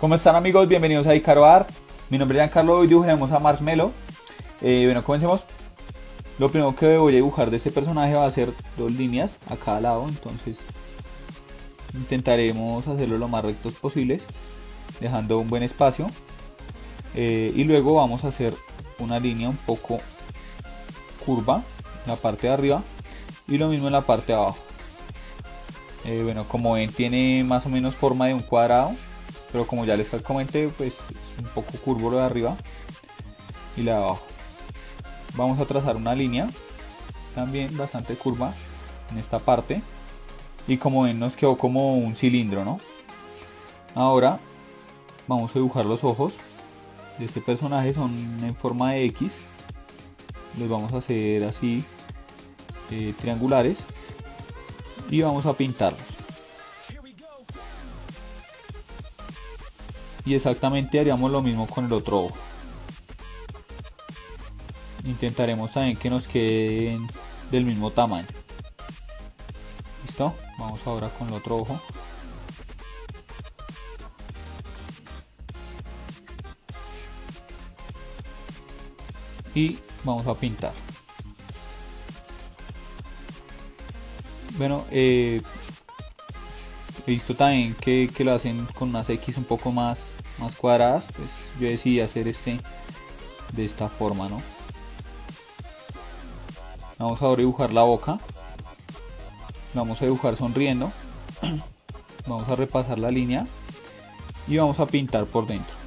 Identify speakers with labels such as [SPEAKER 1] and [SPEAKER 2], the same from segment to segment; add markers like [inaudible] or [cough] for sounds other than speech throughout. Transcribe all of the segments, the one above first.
[SPEAKER 1] ¿Cómo están amigos? Bienvenidos a Icaro Art. Mi nombre es Giancarlo y dibujaremos a Marshmello. Eh, bueno, comencemos. Lo primero que voy a dibujar de este personaje va a ser dos líneas a cada lado, entonces intentaremos hacerlo lo más rectos posibles, dejando un buen espacio. Eh, y luego vamos a hacer una línea un poco curva la parte de arriba y lo mismo en la parte de abajo. Eh, bueno, como ven tiene más o menos forma de un cuadrado, pero como ya les comenté, pues es un poco curvo lo de arriba y la de abajo. Vamos a trazar una línea también bastante curva en esta parte y como ven nos quedó como un cilindro, ¿no? Ahora vamos a dibujar los ojos de este personaje, son en forma de X. Los vamos a hacer así, eh, triangulares y vamos a pintarlos. y exactamente haríamos lo mismo con el otro ojo. Intentaremos también que nos queden del mismo tamaño. Listo vamos ahora con el otro ojo. Y vamos a pintar bueno eh, he visto también que, lo hacen con unas X un poco más, más cuadradas, pues yo decidí hacer este de esta forma, ¿no? Vamos a dibujar la boca. Vamos a dibujar sonriendo. [clears throat] Vamos a repasar la línea. Y vamos a pintar por dentro.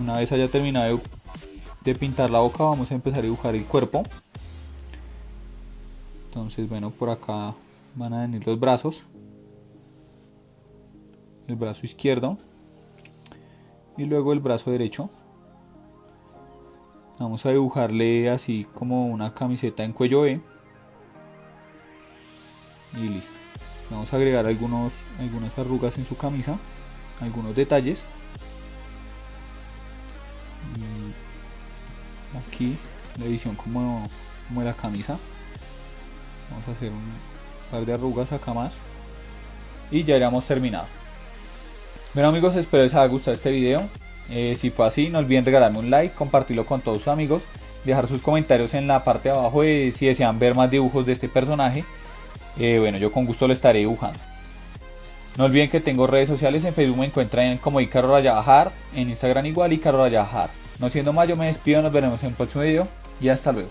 [SPEAKER 1] Una vez haya terminado de pintar la boca, vamos a empezar a dibujar el cuerpo. Entonces bueno por acá van a venir los brazos. El brazo izquierdo. Y luego el brazo derecho. Vamos a dibujarle así como una camiseta en cuello E y listo. Vamos a agregar algunos algunas arrugas en su camisa algunos detalles aquí la edición como, como la camisa. Vamos a hacer un par de arrugas acá más. Y ya hayamos terminado bueno amigos espero les haya gustado este video. Eh, si fue así no olviden regalarme un like compartirlo con todos sus amigos dejar sus comentarios en la parte de abajo de si desean ver más dibujos de este personaje. Eh, bueno yo con gusto lo estaré dibujando. No olviden que tengo redes sociales en Facebook me encuentran como Icaro Rayajar en Instagram igual Icaro Rayajar no siendo más yo me despido nos veremos en el próximo video y hasta luego